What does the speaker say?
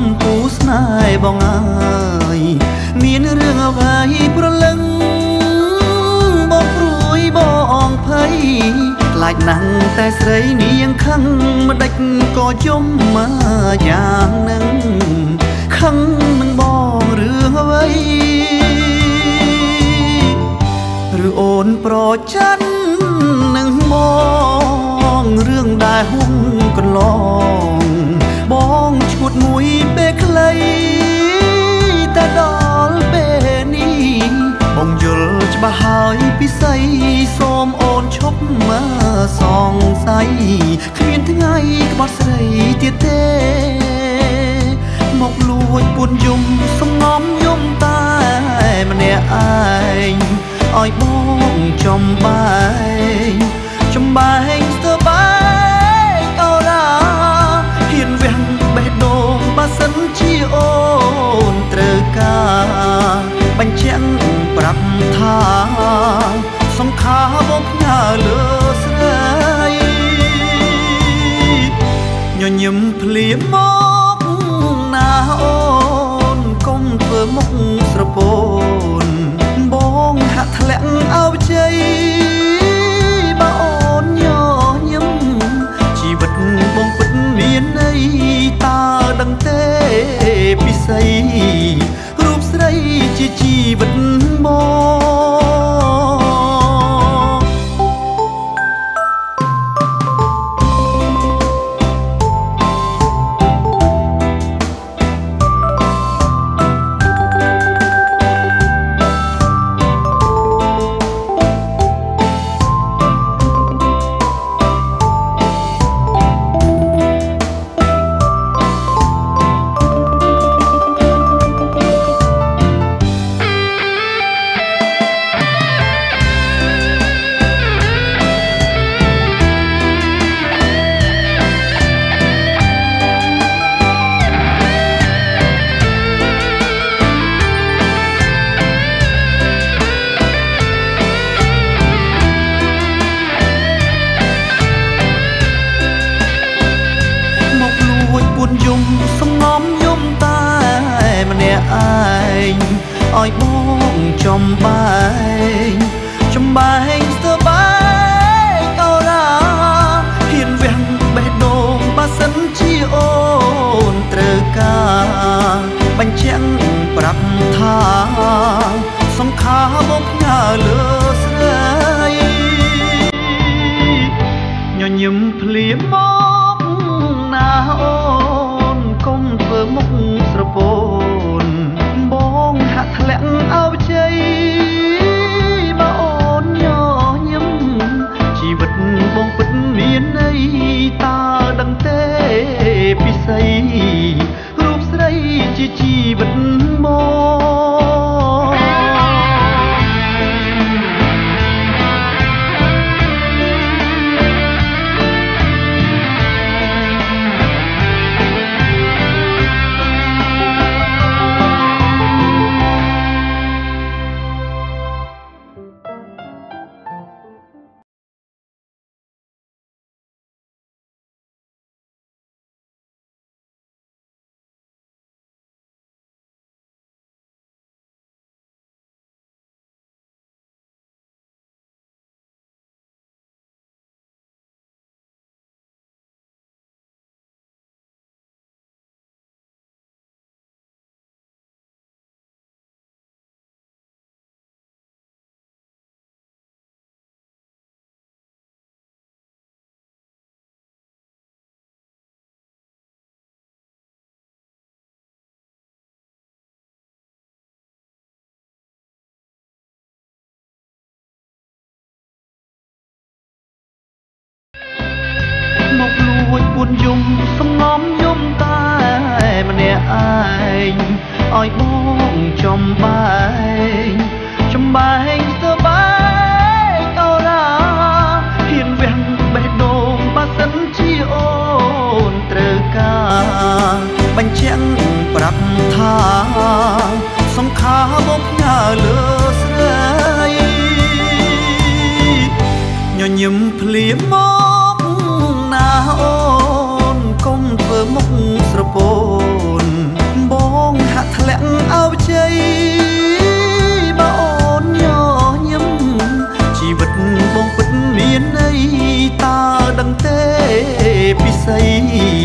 ល្វើយល្វើយកុំពូស្នេហ៍បងអើយមានរឿងអ្វីប្រលឹងបងព្រួយបងភ័យខ្លាចណាំងតែស្រីនាងខឹងមិនដេចក៏យំមកយ៉ាងនឹងខឹងនឹងបងរឿងអ្វីឬអូនប្រច័ននឹ ងស័យគ្មានថ្ងៃក្បត់ស្រីទៀតទេ មកលួចពួនយំសំងំយំតែម្នាក់ឯងឲ្យបងចំបែងចំបែងស្ទើបែងអរ៉ាហ៊ានវះបេះដូងបើសិនជាអូនត្រូវការបញ្ជាក់ប្រាប់ថាសង្ខារបងផ្ញើលើ ញញឹមភ្លាមមកណាអូនកុំធ្វើមុខស្រពោនបងហាក់ធ្លាក់អោបជ័យបើអូនញញឹមជីវិតបងពិតមានន័យតើដឹងទេពិសីរូបស្រីជាជីវិត ឲ្យបងចំបែង យំសំងំយំតែម្នាក់ឯងឲ្យបងចំបែង ពិសី